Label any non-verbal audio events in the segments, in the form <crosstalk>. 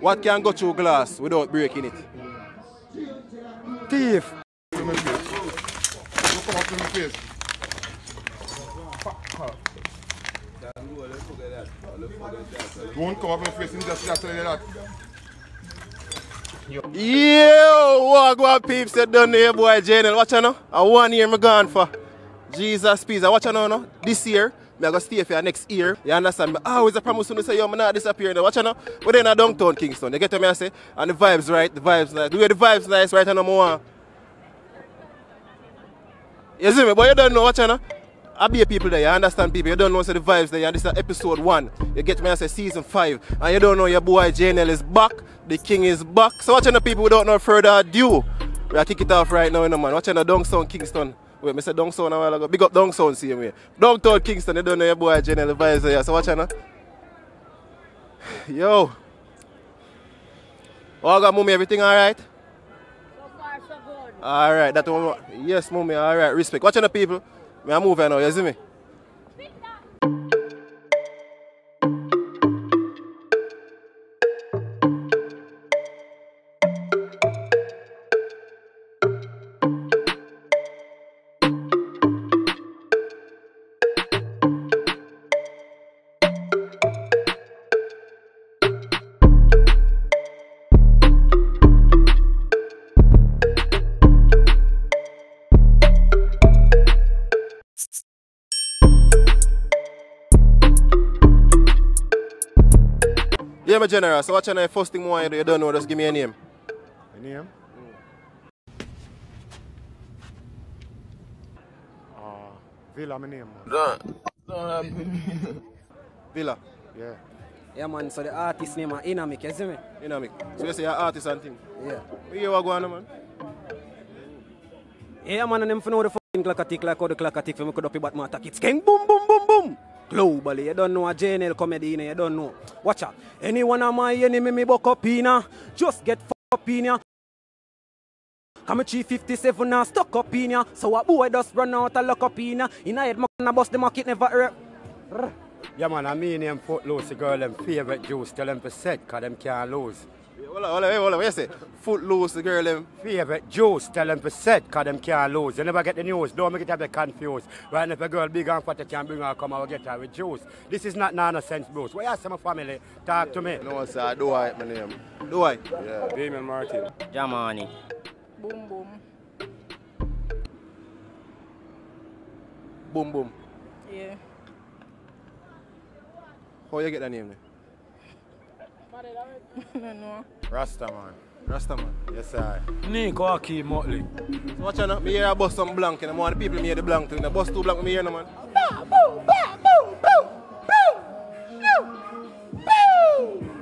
What can go through glass without breaking it? Thief. Come up to my face. Don't come up in my face and just just tell you that. Yo, what go on peeps you done here boy Jnel. Watch you know. A one year me gone for. Jesus pizza. Watch you know, no? This year, me I go stay for next year. You understand? Me always a promise to say, yo, me not disappear. Now. Watch you know. We're in a downtown Kingston. You get what me I say? And the vibes right, the vibes nice. The way the vibes nice right now, more. You see me? But you don't know, watch you know. I be a people there, you understand people, you don't know so the vibes there, and this is episode one. You get me I say season five, and you don't know your boy Jnel is back, the king is back. So watching the people without no further ado, we are kick it off right now, you know, man. Watching the Downtown Kingston. Wait, I said Downtown a while ago. Big up Downtown, see me. Downtown Kingston, you don't know your boy the vibes. So watching <sighs> the Yo. Oh, got mommy, everything alright? So far, so good. Alright, that one. Yes, mommy, alright. Respect. Watching the people. Me I move here now, you see me? General. So watching the first thing more you do, you don't know, just give me a name. My name? Uh, Villa, my name. Man. <laughs> Villa. Yeah. Yeah, man, so the artist name is Inamic, you see me? Dynamic. So you say you're artist and thing. Yeah. You hear what going on, man? Yeah, man, and them for know the fucking clock a tick like how the clock a tick for me could up about my attack. It's king boom, boom, boom, boom. Globally, you don't know a Jnel comedy, you don't know. Watch out. Anyone of my enemy, me buck up in. Just get fuck up in ya. Come 357 now, stuck up in ya. So a boy just run out and lock up in ya. In a head, man, bust the market never. Yeah, man, I mean them footloose, the girl, them favorite juice, tell them to set, cause them can't lose. Hold on, hold on, hold on. What you say? Foot loose, the girl, them. Favorite juice, tell them to set, cause them can't lose. You never get the news, don't make it a bit confused. Right now, if a girl big and fat, you can bring her, come and get her with juice. This is not nonsense, bros. Why you say my family? Talk to me. No, sir. Do I, my name. Do I? Yeah. Damien Martin. Jamani. Boom, boom. Boom, boom. Yeah. How you get that name, then? No, no. Rasta, man. Yes, sir. Nico Aki Motley. So watch out, me here I bust some blank, and I want the people me hear the blank too. I bust two blank me here, no, man.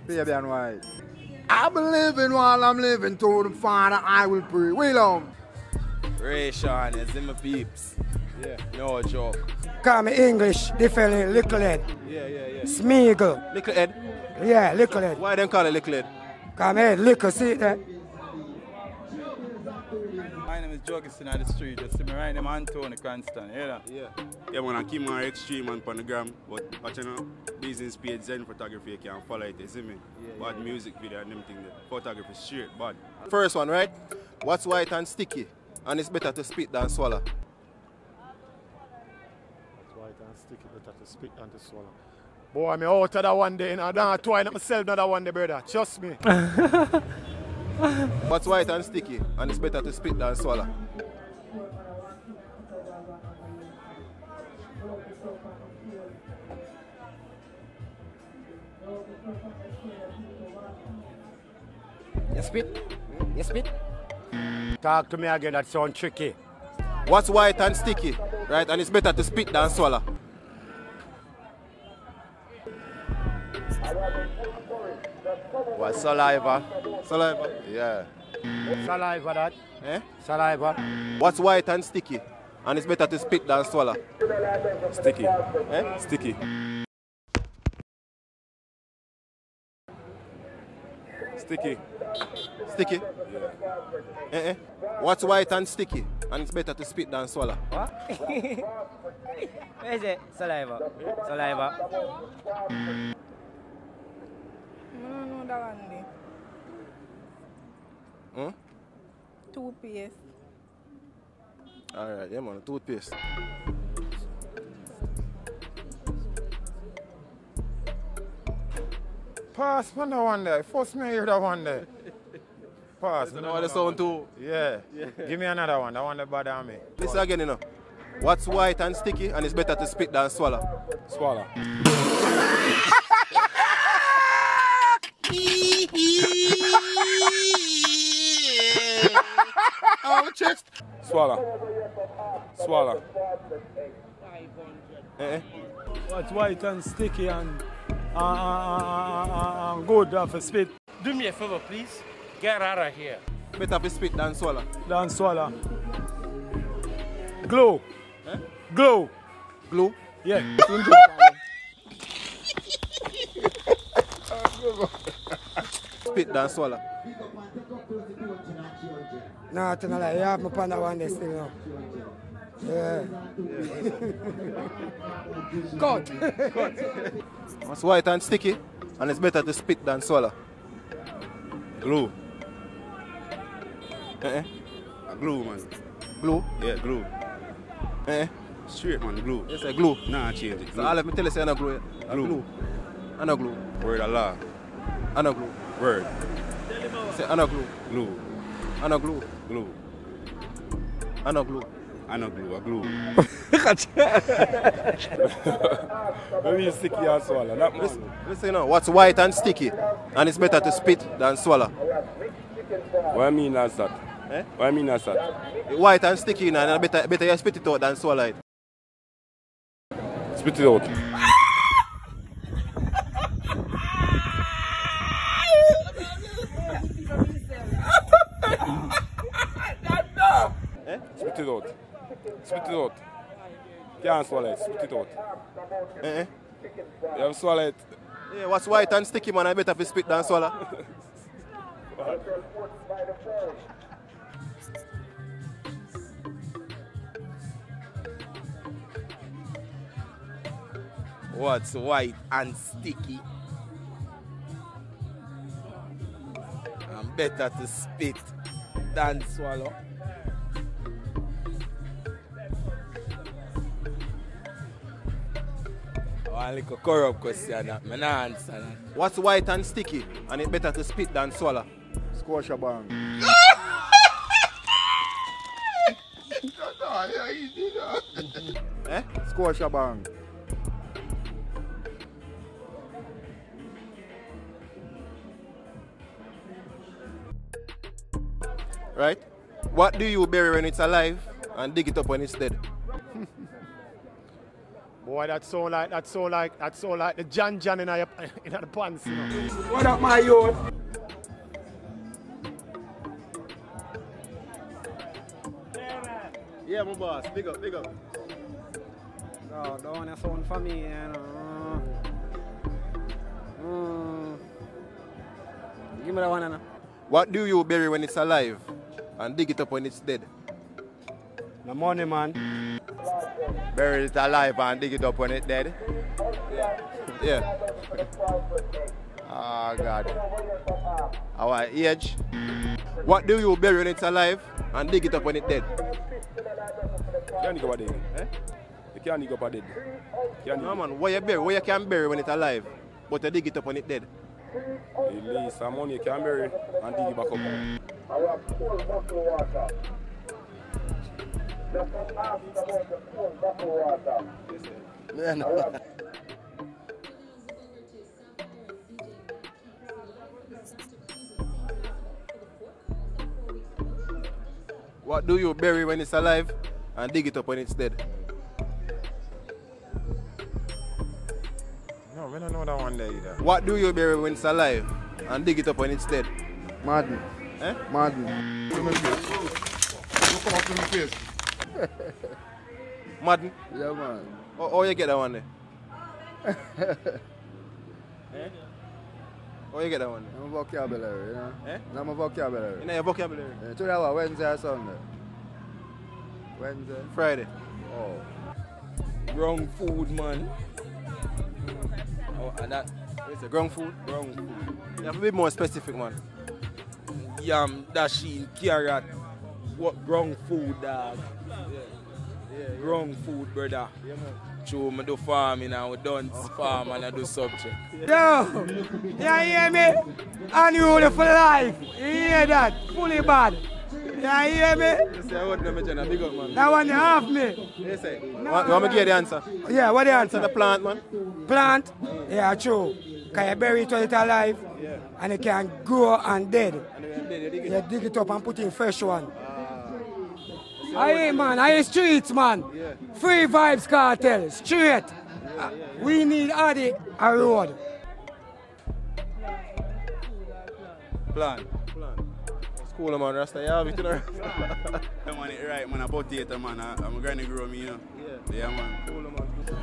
Baby and white. I been living while I'm living. To the Father I will pray. Wait long. Ray Sean, it's in my peeps. Yeah. No joke. Call me English, differently, little head. Yeah, yeah, yeah. Smeagol. Little Ed. Yeah, little head. Why them call it Little Come Call me head, little, see that? My name is Jorgensen on the street. Just see me right name Anthony Cranston. You know? Yeah. Yeah, man, I keep my extreme on the gram, but watching you know, business page, Zen photography, you can follow it, you see me? bad music video and them thing there. Photography straight, bad. First one, right? What's white and sticky? And it's better to spit than swallow. That's white and sticky, better to spit than to swallow. Boy, me out of that one day, and I don't try not myself another one day, brother. Trust me. <laughs> What's white and sticky? And it's better to spit than swallow. You spit? You spit? Talk to me again, that sound tricky. What's white and sticky? Right? And it's better to spit than swallow. What saliva? Saliva. Yeah. Saliva that. Eh? Saliva. What's white and sticky? And it's better to spit than swallow. Sticky. Eh? Sticky. Sticky. Sticky? Eh, eh. What's white and sticky? And it's better to spit than swallow. What? <laughs> Where is it? Saliva. Saliva. No, no, that one there. Hmm? Toothpaste. Alright, yeah man, toothpaste. Pass man that one there. First me hear that one there. Pass. You know what the sound too? Yeah. Give me another one. That one that bother me. Listen again, you know. What's white and sticky and it's better to spit than swallow? Swallow. <laughs> Oh, chest. Swallow. Swallow. Eh, What's white and sticky and uh, uh, uh, uh, uh, good uh, for spit? Do me a favor, please. Get out of here. Better to spit than swallow. Then swallow. Glow. Glow. Glue? Yeah. <laughs> Spit than swallow. Nah, to no lie, you have me on that one there still now. Yeah. Cut. What's white and sticky and it's better to spit than swallow? Glue. Eh, A glue, man. Glue? Yeah, glue. Eh? Straight, man, glue. You say glue? Nah, change it. So all of me tell you say I no glue. I Glue. glue. I no glue. Word of law. I no glue. Word. Say I no glue. Glue. I no glue. Glue. I no glue. I no glue. A glue. <laughs> Me sticky and swallow. Not. Listen, listen you know, what's white and sticky and it's better to spit than swallow? What I mean is that? Eh? What I mean is that? White and sticky and better, better you spit it out than swallow it. Spit it out. Eh? Spit it out. Spit it out. Can't swallow it. Spit it out. Eh? You have swallow it. Yeah, what's white and sticky man, I better to spit than swallow. What's white and sticky? I'm better to spit than swallow. One little corrupt question that me not answer that. What's white and sticky and it's better to spit than swallow? Squash a bang. <laughs> Eh? Squash a bang. Right? What do you bury when it's alive and dig it up when it's dead? Boy, that's sound like that's sound like that's sound like the Jan Jan in, your, in the pants, you know. What up, my youth? Yeah, my boss. Big up, big up. So, don't want to sound for me, you know. Mm. Give me that one, Anna. What do you bury when it's alive and dig it up when it's dead? The money, man. Bury it alive and dig it up when it's dead. Yeah. Oh God. Our age. What do you bury when it's alive and dig it up when it's dead? Can't dig up a dead. Eh? You can't dig up a dead. Can't No man, what you bury? What you can bury when it's alive, but you dig it up when it's dead? Release some money you can bury and dig it back up. What do you bury when it's alive and dig it up when it's dead? No, we don't know that one there either. What do you bury when it's alive and dig it up when it's dead? Madden. Eh? Madden. To my face. Don't come up to my face. <laughs> Madden? Yeah, man. Oh, oh you get that one there? <laughs> eh? Oh, you get that one there? I'm a vocabulary, you know? Eh? I'm a vocabulary. You know your vocabulary? Yeah, today what, Wednesday or Sunday? Wednesday? Friday. Oh. Wrong food, man. Oh, and that It's a ground food. wrong food. You have to be more specific, man. yam, dashing, carrot, what ground food, dog. Ground food, brother. True, me do farming and we done farm and I do subject. Yo, you hear me? Unruly for life. You hear that? Fully bad. You hear me? That one you have me. Yes, sir. You want you want me to give you the answer? Yeah, what the answer? the plant, man. Plant? Yeah, true. Can you bury it while it's alive? Yeah. And it can grow and dead. You dig it up and put in fresh one. I ain't man, I ain't streets man. Free vibes cartel, straight. Uh, We need Addy a road. Plan. Plan. It's cool, man. Rasta, you have it, you know. Yeah, man, it right, man. A potato, man. I- I'm going to grow me, you know. Yeah, man. Cool, man.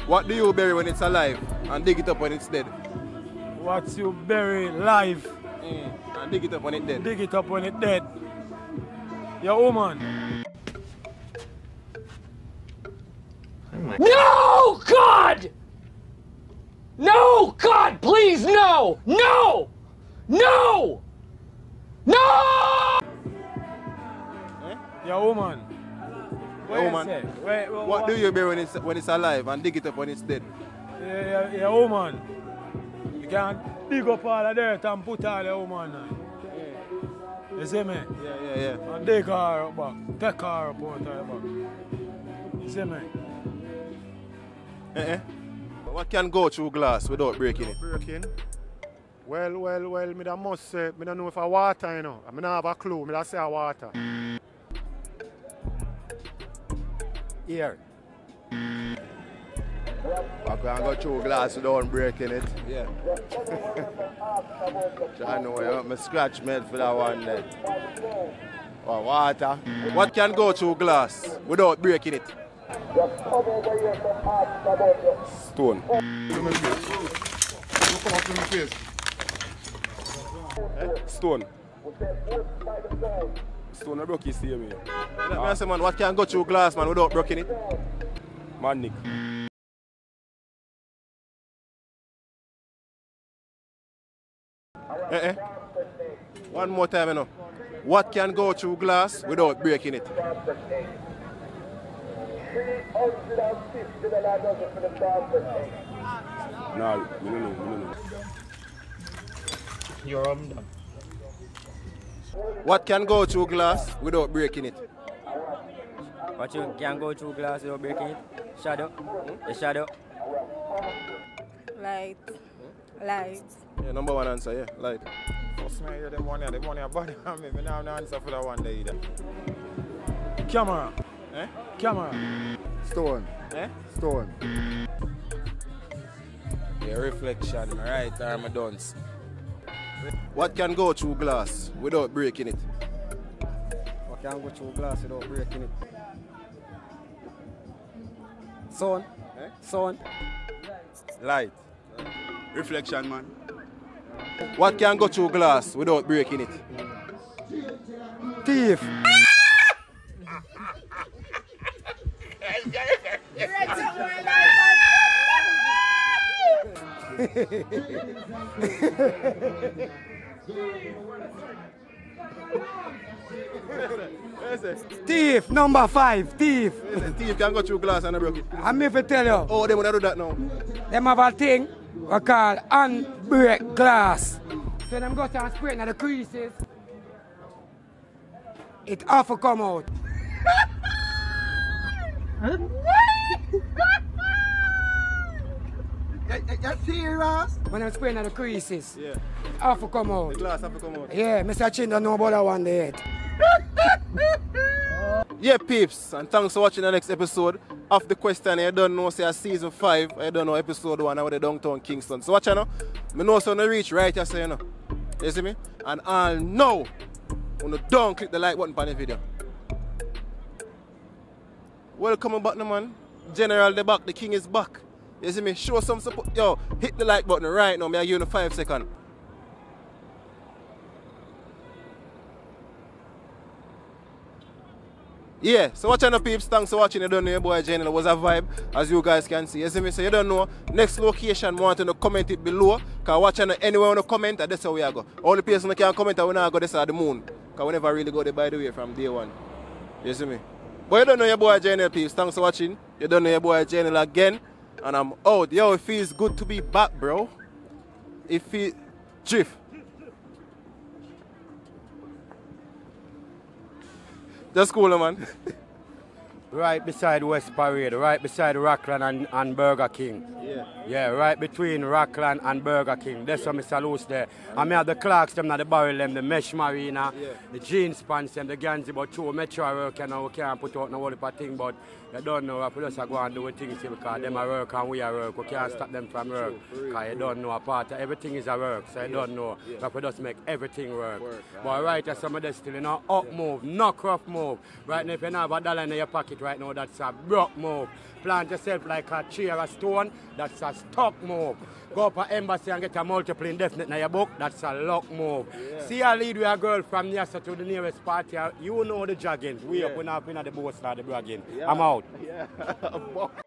What do you bury when it's alive and dig it up when it's dead? What you bury live. And dig it up when it's dead. Dig it up when it's dead. Your woman. No, God! No, God, please, no! No! No! No! Eh? Your woman. Your woman. say? Wait, wait, What do you bury when it's when it's alive and dig it up when it's dead? Your, your, your woman. You can dig up all the dirt and put all your woman on. You see me? Yeah, yeah, yeah. And dig her up back. Take her up out of her back. You see me? Eh-eh. What can go through glass without breaking it? Breaking. Well, well, well, me da must say, me don't know if I water, you know. I me not have a clue, me da say I water. Here. I can go through glass without breaking it. Yeah. <laughs> I know, you want me scratch made for that one then. Or water. What can go through glass without breaking it? Stone. Stone. Stone, I broke his see me. Let me ask man, what can go through glass, man, without breaking it? Man, Nick. Eh-eh. One more time, you know. What can go through glass without breaking it? Nah, me no know, me no know. You're done. What can go through glass without breaking it? What you can go through glass without breaking it? Shadow. Hmm? The shadow. Light. Light. Yeah, number one answer, yeah, light. First me hear them one here, them one here bad on me. Me have no answer for that one there either. Camera. Eh? Camera. Stone. Eh? Stone. Yeah, reflection, my right arm, I don't. What can go through glass without breaking it? What can go through glass without breaking it? Sun. Eh? Sun. Light. Reflection, man. What can go through glass without breaking it? Thief. Thief, number five, thief. Thief can go through glass and not break it. I'm here to tell you. Oh, they would do that now. Them have a thing we call unbreak glass. So them go and spray in the creases. It have to come out. <laughs> You serious? When I'm spraying in the creases. Yeah. It have to come out. The glass have to come out. Yeah, Mr. Chin don't know about that one there yet. <laughs> Yeah, peeps, and thanks for watching the next episode of the question. I don't know, say season five. I don't know episode one with the downtown Kingston. So watch, you know. Me know so no reach right here, so you know. You see me? And all know, when you don't click the like button on the video. Welcome back, man. General the back, the king is back. You see me? Show some support. Yo, hit the like button right now. Me I give you five seconds. Yeah, so watch on peeps, thanks for watching. You don't know your boy Jenny. Was a vibe, as you guys can see. You see me? So you don't know, next location, want to comment it below. Because watch on anywhere on the comment, that's how we are go. All the place you can comment, we now go, this is the moon. Because we never really go there by the way from day one. You see me? But you don't know your boy Jnel, peeps. Thanks for watching. You don't know your boy Jnel again. And I'm out. Yo, it feels good to be back, bro. It feels... Drift. Just cool, man. <laughs> Right beside West Parade, right beside Rockland and, and Burger King. Yeah. Yeah, right between Rockland and Burger King. That's where Mr. Loose there. And me have the Clarks, them, the Barrel, them, the Mesh Marina, Yeah. the Jeans Pants, them, the Ganzi, but two Metro work, you know, we can't put out no whole thing, but you don't know, if we just go and do things here because them are work and we are work. We can't stop them from work. Because you don't know a part of everything is a work, so you don't know. But we just make everything work. But right, as some of them still, you know, up move, knock off move. Right now, if you have a dollar in your pocket right now, that's a broke move. Plant yourself like a tree or a stone, that's a stock move. Go up an embassy and get a multiple indefinite in your book, that's a luck move. See a lead with a girl from Nyasa to the nearest party, you know the jogging. We Yeah. up, we not in the boat, start the bragging. Yeah. I'm out. <laughs> Yeah.